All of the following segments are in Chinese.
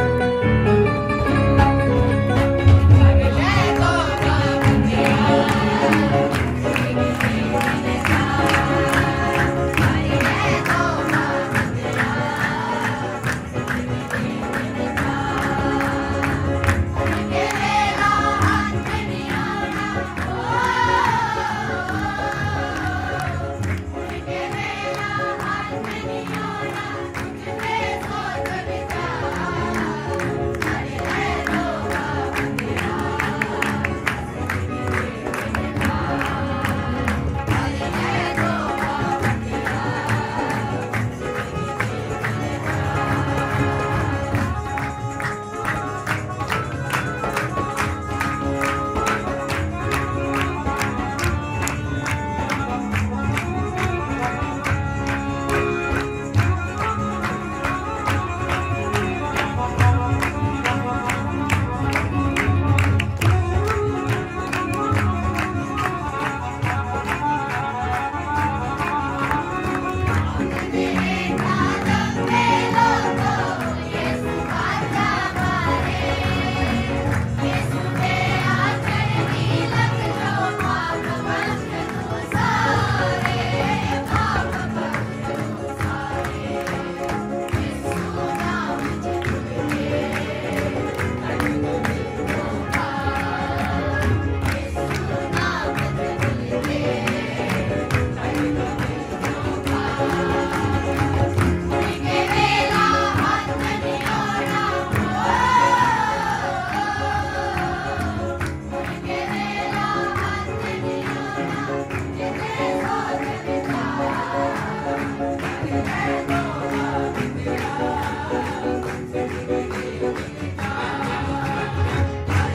啊。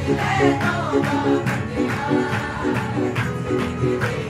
Hey, oh, oh, oh,